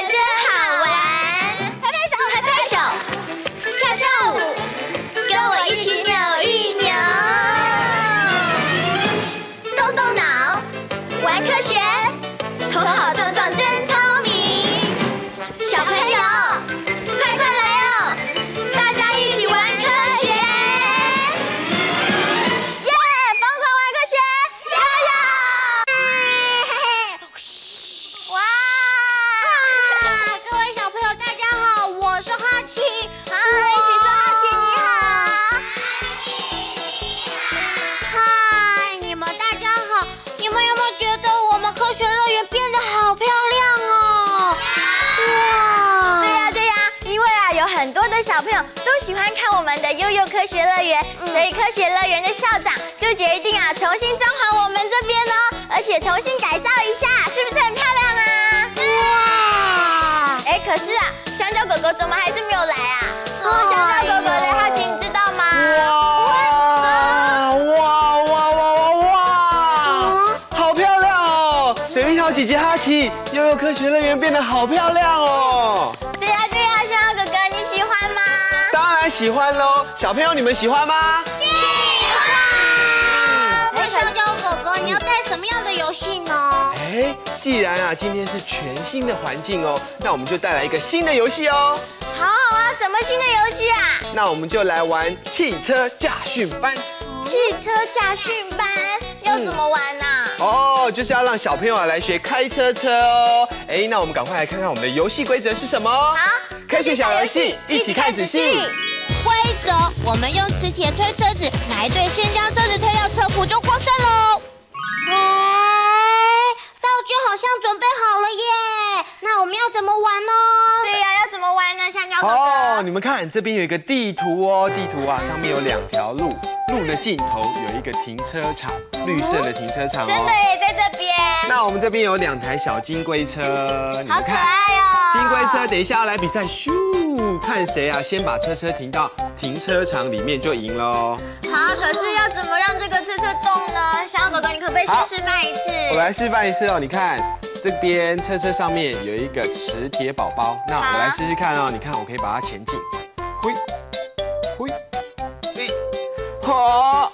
姐姐小朋友都喜欢看我们的悠悠科学乐园，所以科学乐园的校长就决定啊重新装潢我们这边哦，而且重新改造一下，是不是很漂亮啊？哇！哎，可是啊，香蕉哥哥怎么还是没有来啊？哦，香蕉哥哥的，哈奇你知道吗？哇哇哇哇哇哇！好漂亮哦！水蜜桃姐姐哈奇，悠悠科学乐园变得好漂亮哦！对呀对呀，香蕉哥哥你喜欢喜欢喽！小朋友你们喜欢吗？喜欢。哎，香蕉哥哥，你要带什么样的游戏呢？哎，既然啊今天是全新的环境哦，那我们就带来一个新的游戏哦。好好啊，什么新的游戏啊？那我们就来玩汽车驾训班。汽车驾训班要怎么玩呢、哦，就是要让小朋友啊来学开车车哦。哎，那我们赶快来看看我们的游戏规则是什么。好，科学小游戏，一起看仔细。规则：我们用磁铁推车子，哪一队先将车子推到车库就获胜喽。哦，你们看这边有一个地图哦，地图啊上面有两条路，路的尽头有一个停车场，绿色的停车场哦。真的耶，在这边，那我们这边有两台小金龟车，你好可们看。爱哦。金龟车，等一下要来比赛，咻，看谁啊先把车车停到停车场里面就赢喽。好，可是要怎么让这个车车动呢？香蕉哥哥，你可不可以先示范一次？我来示范一次哦，你看这边车车上面有一个磁铁宝宝，那我来试试看哦，你看我可以把它前进，挥，挥，哎，好，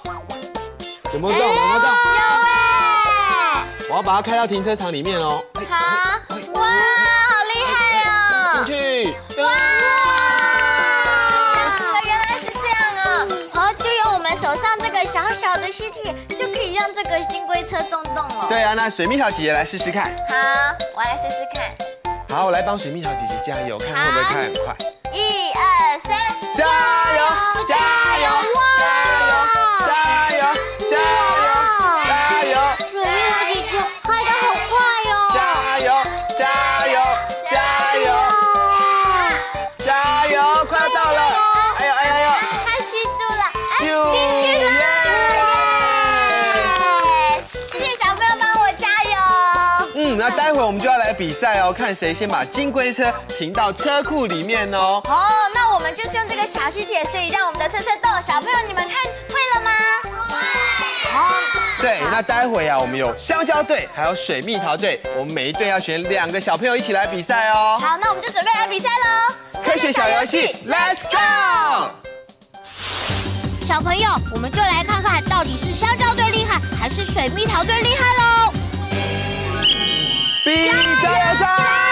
有没有动？有没有动？有哎。我要把它开到停车场里面哦。哎好，哇，小小的吸铁，就可以让这个金龟车动动了。对啊，那水蜜桃姐姐来试试看。好，我来试试看。好，我来帮水蜜桃姐姐加油，看会不会开很快。一二三，加油！加油！会我们就要来比赛哦，看谁先把金龟车停到车库里面哦。哦，那我们就是用这个小吸铁，所以让我们的车车动。小朋友，你们看会了吗？好，对，那待会啊，我们有香蕉队，还有水蜜桃队，我们每一队要选两个小朋友一起来比赛哦。好，那我们就准备来比赛喽！科学小游戏，Let's go！小朋友，我们就来看看到底是香蕉队厉害，还是水蜜桃队厉害喽。加油加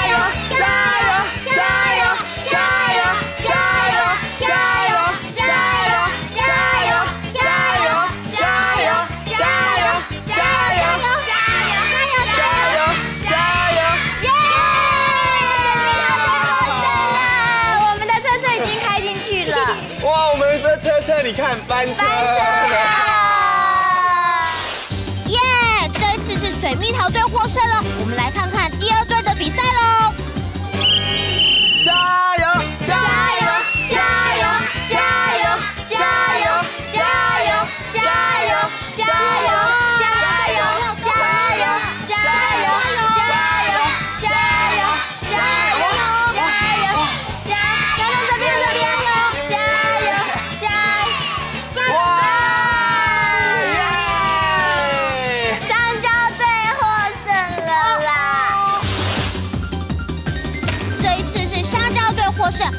油！加油！加油！加油！加油！加油！加油！加油！加油！加油！加油！加油！加油！加油！加油！加油！加油耶！我们的车车已经开进去了，哇，我们的车车，你看翻车！了！耶！这次是水蜜桃队获胜了，我们来看看比赛喽。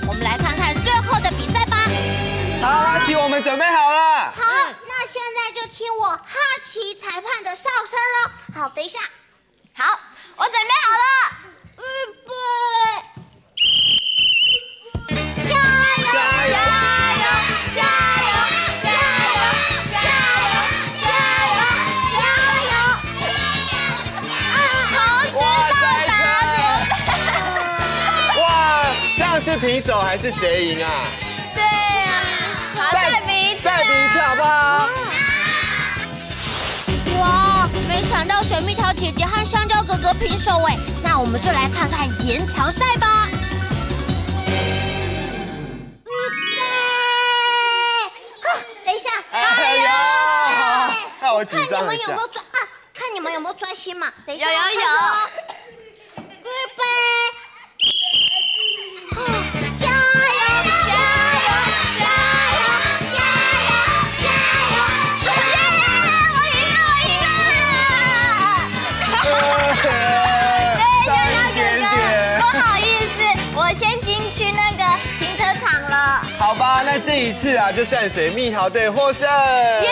我们来看看最后的比赛吧。好，哈奇，我们准备好了。好，那现在就听我哈奇裁判的哨声了。好，等一下。好，我准备好了。平手还是谁赢啊？对啊，好，再比一次。再比一次好不好？哇，没想到水蜜桃姐姐和香蕉哥哥平手哎，那我们就来看看延长赛吧。预备，啊，等一下，哎呀，害我紧看你张一下们有没。有专啊？看你们有没有专心嘛？等一下，有有我开始有这一次啊，就算水蜜桃队获胜。耶！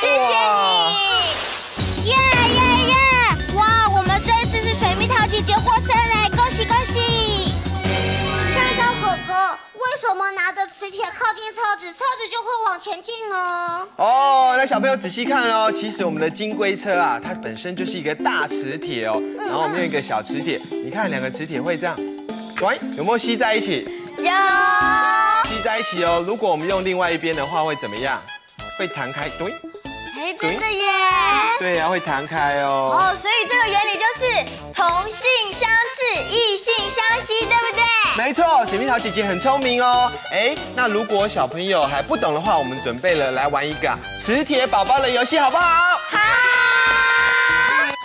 谢谢哇你，耶耶耶！哇，我们这一次是水蜜桃姐姐获胜嘞，恭喜恭喜！香蕉哥哥，为什么拿着磁铁靠近车子，车子就会往前进呢？哦，那小朋友仔细看哦，其实我们的金龟车啊，它本身就是一个大磁铁哦，然后我们用一个小磁铁，你看两个磁铁会这样，喂，有没有吸在一起？有，吸在一起哦。如果我们用另外一边的话，会怎么样？会弹开，对，哎，真的耶！对呀、会弹开哦。哦，所以这个原理就是同性相斥，异性相吸，对不对？没错，水蜜桃姐姐很聪明哦。哎，那如果小朋友还不懂的话，我们准备了来玩一个啊磁铁宝宝的游戏，好不好？好。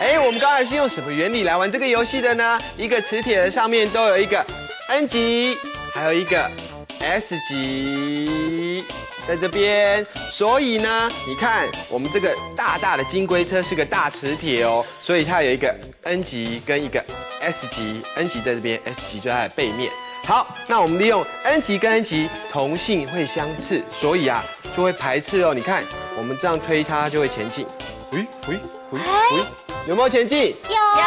哎，我们刚才是用什么原理来玩这个游戏的呢？一个磁铁的上面都有一个 N 极，还有一个 S 级，在这边。所以呢，你看我们这个大大的金龟车是个大磁铁哦，所以它有一个 N 级跟一个 S 级，N 级在这边，S 级就在背面。好，那我们利用 N 级跟 N 级同性会相斥，所以啊就会排斥哦。你看，我们这样推它就会前进。喂喂喂喂，有没有前进？有有。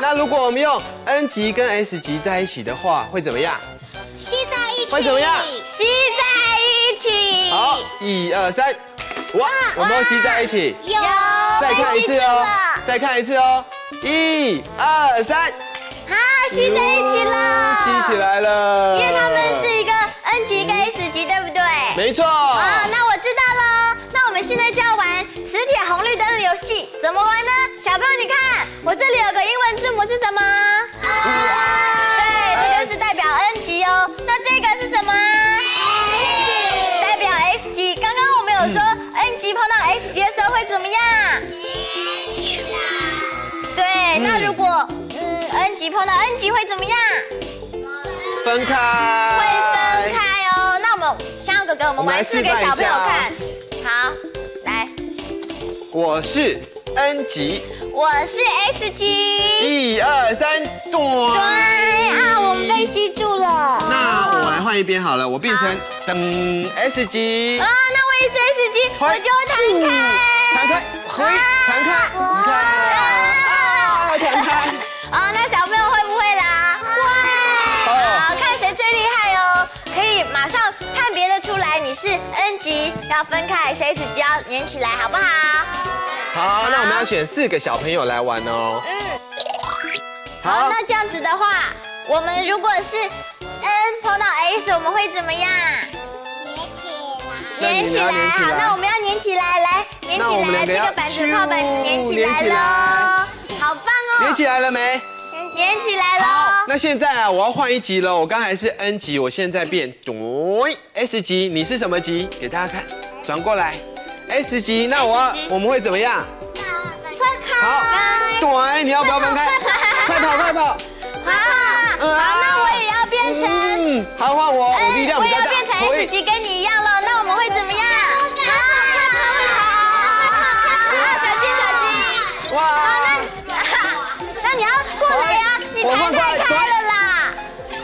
那如果我们用 N 级跟 S 级在一起的话，会怎么样？会怎么样吸在一起。好，一二三，哇，有没有吸在一起？有，再看一次哦，再看一次哦，一二三，好，吸在一起了。吸起来了。因为他们是一个 N 级跟 S 级，对不对？没错。啊，那我知道了。那我们现在就要玩磁铁红绿灯的游戏，怎么玩呢？小朋友，你看，我这里有个英文字母是什么？对，怎么样？对，那如果嗯 N 级碰到 N 级会怎么样？分开。会分开哦。那我们香香哥哥，我们来玩四给小朋友看。好，来，我是 N 级，我是 S 级。一二三，对咚。啊，我们被吸住了。那我来换一边好了，我变成等 S 级啊，，那我也是 S 级，我就会弹开。弹开，回弹开，你看啊，弹开。哦，那小朋友会不会啦？会。好，看谁最厉害哦，可以马上判别的出来你是 N 级，要分开还是 S 级，要粘起来，好不好？好，那我们要选四个小朋友来玩哦。嗯。好，那这样子的话，我们如果是 N 碰到 S，我们会怎么样？粘起来，好，那我们要粘起来，来粘起来，这个板子泡板子粘起来喽，好棒哦！粘起来了没？粘起来喽。那现在啊，我要换一级了。我刚才是 N 级，我现在变对 S 级。你是什么级？给大家看，转过来。S 级，那我我们会怎么样？分开。好，对，你要不要分开？快跑，快跑！好，好，那我也要变成，嗯，好，换我，我力量比较大。S 级，跟你一样了。那我们会怎么样？好，好，好，好小心小心。哇！那你要过来呀，你我换过来太太开了啦。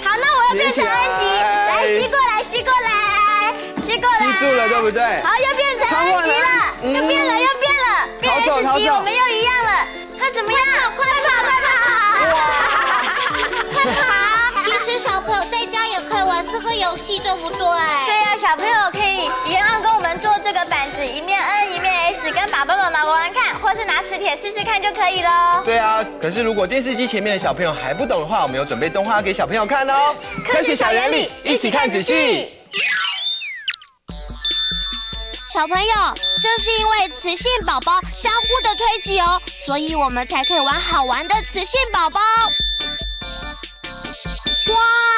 好，那我要变成连起来 N 级，来吸过来，吸过来，吸过来。吸住了，对不对？好，又变来急了，又变了又变了，变 S 级我们又一样了，他怎么样？快游戏，对不对？对呀，小朋友可以一样跟我们做这个板子，一面 N 一面 S，跟爸爸妈妈玩玩看，或是拿磁铁试试看就可以喽。对啊，可是如果电视机前面的小朋友还不懂的话，我们有准备动画给小朋友看哦。科学小原理，一起看仔细。小朋友，正是因为磁性宝宝相互的推挤哦，所以我们才可以玩好玩的磁性宝宝。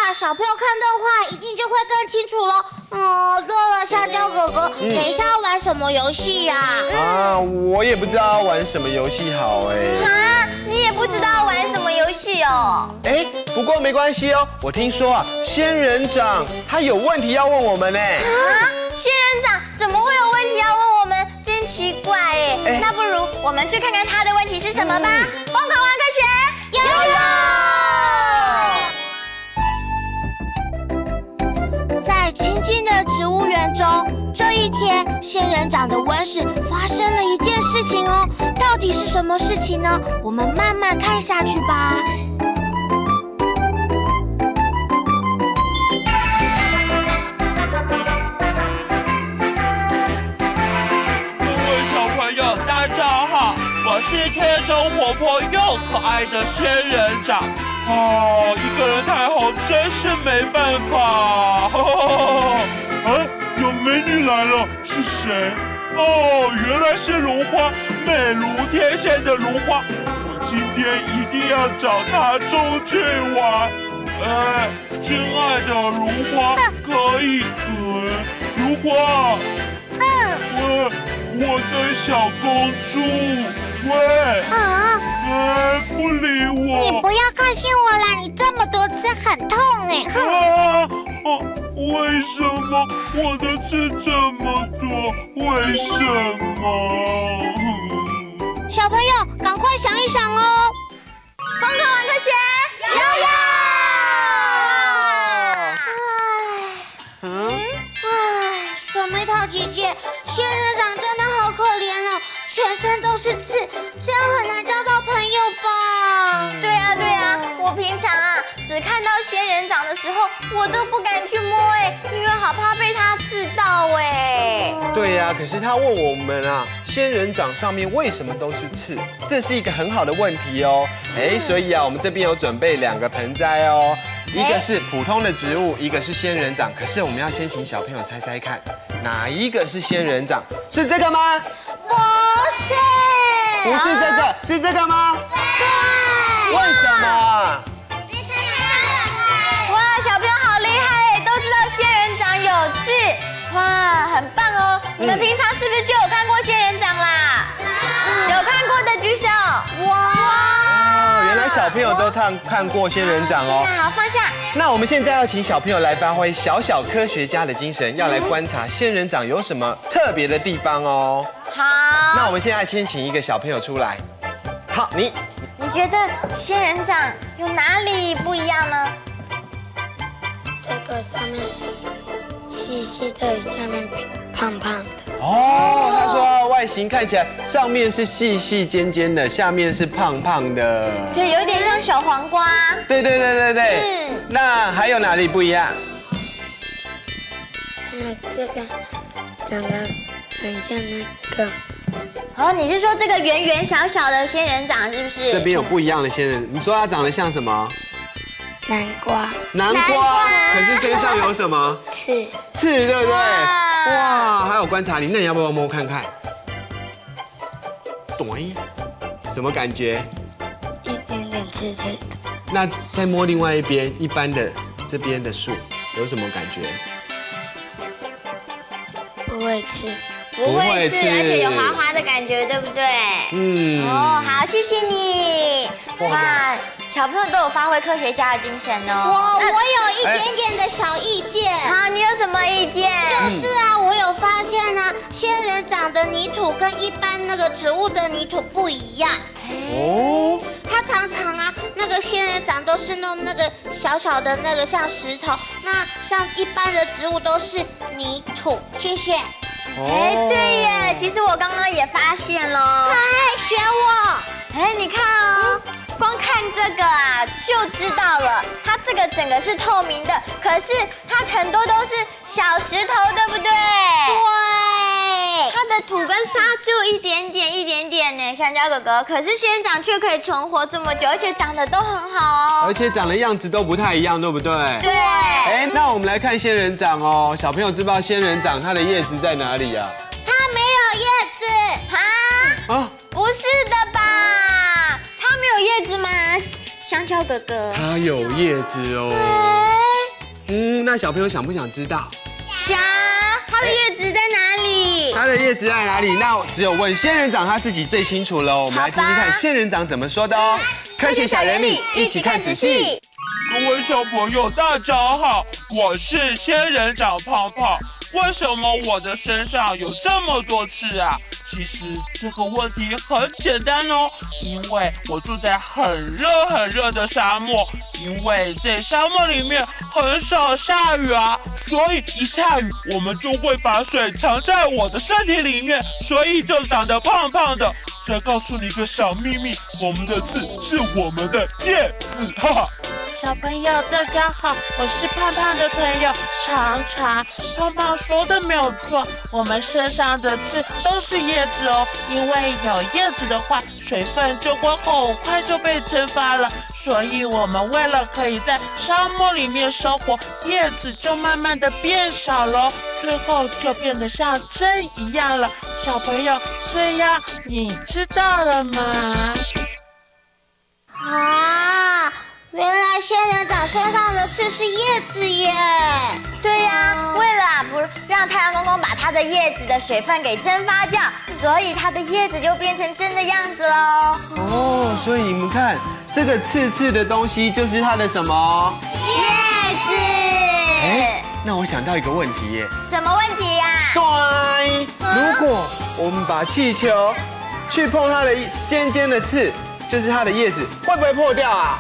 哇，小朋友看动画一定就会更清楚了。嗯，对了，香蕉哥哥，等一下要玩什么游戏呀？啊，我也不知道玩什么游戏好哎。啊，你也不知道玩什么游戏哦？哎，不过没关系哦，我听说啊，仙人掌他有问题要问我们呢。啊，仙人掌怎么会有问题要问我们？真奇怪哎。那不如我们去看看他的问题是什么吧。疯狂玩科学，中，这一天，仙人掌的温室发生了一件事情哦。到底是什么事情呢？我们慢慢看下去吧。各位小朋友，大家好，我是天真活泼又可爱的仙人掌。哦，一个人太好，真是没办法。谁？哦，原来是如花，美如天仙的如花。我今天一定要找她出去玩。哎，亲爱的如花，可以？如花，嗯，喂，我的小公主，喂，嗯，哎，不理我。你不要靠近我啦，你这么多次很痛哎。啊，哦，为什么我的刺这么多？为什么？小朋友，赶快想一想哦。疯狂玩科学，悠悠。姐姐，仙人掌真的好可怜哦，全身都是刺，这样很难交到朋友吧？对呀对呀，我平常看到仙人掌的时候，我都不敢去摸哎，因为好怕被它刺到哎。对呀，可是他问我们啊，仙人掌上面为什么都是刺？这是一个很好的问题哦。哎，所以啊，我们这边有准备两个盆栽哦。一个是普通的植物，一个是仙人掌。可是我们要先请小朋友猜猜看，哪一个是仙人掌？是这个吗？不是，不是这个，是这个吗？对。为什么？有刺。哇，很棒哦！你们平常是不是就有看过仙人掌啦？有看过的举手。哇。原来小朋友都看看过仙人掌哦，好放下。那我们现在要请小朋友来发挥小小科学家的精神，要来观察仙人掌有什么特别的地方哦。好。那我们现在先请一个小朋友出来。好，你。你觉得仙人掌有哪里不一样呢？这个上面细细的，下面胖胖的。哦，他说外形看起来上面是细细尖尖的，下面是胖胖的，对，有点像小黄瓜。对对对对对。嗯。那还有哪里不一样？那这个长得很像那个。哦，你是说这个圆圆小小的仙人掌是不是？这边有不一样的仙人，你说它长得像什么？南瓜。南瓜。可是身上有什么？刺。刺，对不对？哇，还有观察力，那你要不要摸看看？对，什么感觉？一点点刺刺的。那再摸另外一边，一般的这边的树，有什么感觉？不会刺，不会是，而且有滑滑的感觉，对不对？嗯。哦，好，谢谢你。哇。小朋友都有发挥科学家的精神哦。我我有一点点的小意见。好，你有什么意见？就是啊，我有发现啊，仙人掌的泥土跟一般那个植物的泥土不一样。哦。它常常啊，那个仙人掌都是弄那个小小的那个像石头，那像一般的植物都是泥土。谢谢。哎，对耶。其实我刚刚也发现了。哎，学我。哎，你看哦，光看这个啊就知道了，它这个整个是透明的，可是它很多都是小石头，对不对？对。它的土跟沙只有一点点、一点点呢，香蕉哥哥。可是仙人掌却可以存活这么久，而且长得都很好哦。而且长的样子都不太一样，对不对？对。哎，那我们来看仙人掌哦，小朋友知不知道仙人掌它的叶子在哪里呀？它没有叶子啊？啊？不是的吧？它没有叶子吗？香蕉哥哥。它有叶子哦。嗯，那小朋友想不想知道？想。它的叶子在哪里？它的叶子在哪里？那只有问仙人掌他自己最清楚喽。我们来听听看仙人掌怎么说的哦。科学小原理，一起看仔细。各位小朋友，大家好，我是仙人掌胖胖。为什么我的身上有这么多刺啊？其实这个问题很简单哦，因为我住在很热很热的沙漠，因为在沙漠里面很少下雨啊，所以一下雨我们就会把水藏在我的身体里面，所以就长得胖胖的。再告诉你一个小秘密，我们的刺是我们的叶子，哈哈。小朋友，大家好，我是胖胖的朋友常常。胖胖说的没有错，我们身上的刺都是叶子哦。因为有叶子的话，水分就会很快就被蒸发了。所以，我们为了可以在沙漠里面生活，叶子就慢慢的变少了，最后就变得像针一样了。小朋友，这样你知道了吗？仙人掌身上的刺是叶子耶！对呀，为了不让太阳公公把它的叶子的水分给蒸发掉，所以它的叶子就变成真的样子喽。哦，所以你们看，这个刺刺的东西就是它的什么？叶子。哎，那我想到一个问题耶。什么问题呀？对，如果我们把气球去碰它的尖尖的刺，就是它的叶子，会不会破掉啊？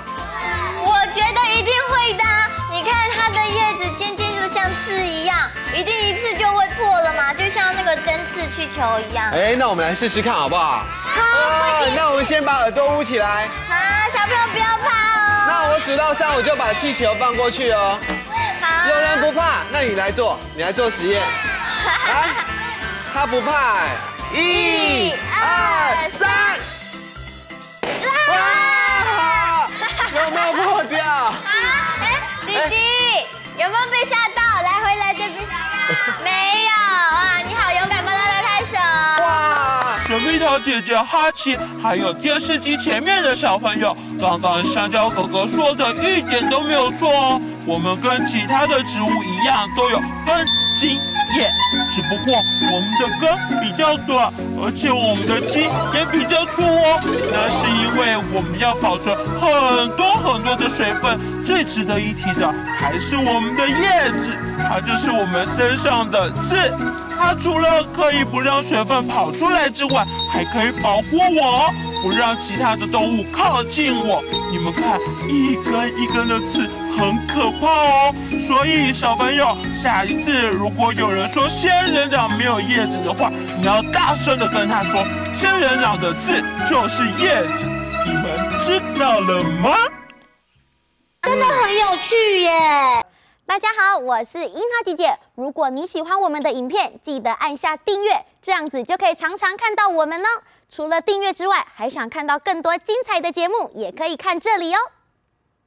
像刺一样，一定一次就会破了嘛，就像那个针刺气球一样。哎，那我们来试试看好不好？好，那我们先把耳朵捂起来。啊，小朋友不要怕哦。那我数到三，我就把气球放过去哦。好。有人不怕，那你来做，你来做实验。来，他不怕。一、二、三。有没有破掉？姐姐、哈奇，还有电视机前面的小朋友，刚刚香蕉哥哥说的一点都没有错哦。我们跟其他的植物一样，都有根茎。叶，只不过我们的根比较短，而且我们的茎也比较粗哦。那是因为我们要保存很多很多的水分。最值得一提的还是我们的叶子，它就是我们身上的刺。它除了可以不让水分跑出来之外，还可以保护我，不让其他的动物靠近我。你们看，一根一根的刺。很可怕哦，所以小朋友，下一次如果有人说仙人掌没有叶子的话，你要大声的跟他说，仙人掌的刺就是叶子，你们知道了吗？真的很有趣耶！大家好，我是樱桃姐姐。如果你喜欢我们的影片，记得按下订阅，这样子就可以常常看到我们哦。除了订阅之外，还想看到更多精彩的节目，也可以看这里哦。